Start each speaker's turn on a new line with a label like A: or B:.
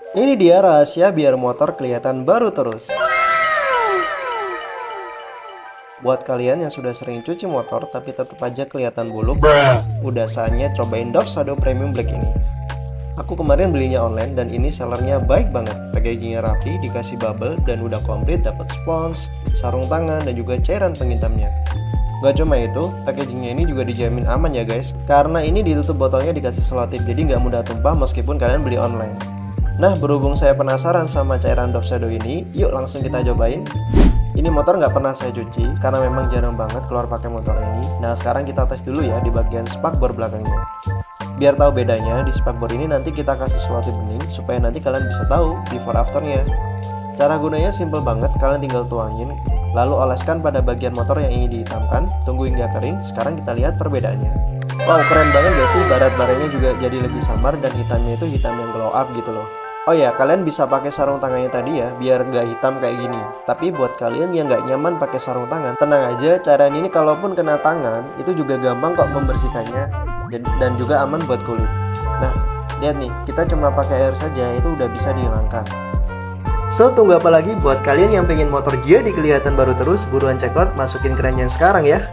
A: Ini dia rahasia biar motor kelihatan baru terus. Buat kalian yang sudah sering cuci motor tapi tetap aja kelihatan buluk, udah saatnya cobain Dove Shadow Premium Black ini. Aku kemarin belinya online dan ini sellernya baik banget. Packagingnya rapi, dikasih bubble dan udah komplit dapat spons, sarung tangan dan juga cairan penghitamnya. Gak cuma itu, packagingnya ini juga dijamin aman ya guys Karena ini ditutup botolnya dikasih selotip jadi nggak mudah tumpah meskipun kalian beli online Nah berhubung saya penasaran sama cairan Dove Shadow ini, yuk langsung kita cobain ini motor nggak pernah saya cuci karena memang jarang banget keluar pakai motor ini. Nah sekarang kita tes dulu ya di bagian spakbor belakangnya. Biar tahu bedanya di spakbor ini nanti kita kasih selotip bening supaya nanti kalian bisa tahu before afternya. Cara gunanya simple banget, kalian tinggal tuangin, lalu oleskan pada bagian motor yang ingin dihitamkan, tunggu hingga kering, sekarang kita lihat perbedaannya. Wow, keren banget gak sih? Barat-baratnya juga jadi lebih samar dan hitamnya itu hitam yang glow up gitu loh. Oh ya, kalian bisa pakai sarung tangannya tadi ya, biar gak hitam kayak gini. Tapi buat kalian yang gak nyaman pakai sarung tangan, tenang aja, cara ini kalaupun kena tangan, itu juga gampang kok membersihkannya dan juga aman buat kulit. Nah, lihat nih, kita cuma pakai air saja, itu udah bisa dihilangkan. So, tunggu apa lagi buat kalian yang pengen motor jadi kelihatan baru terus, buruan check out, masukin kerennya sekarang ya.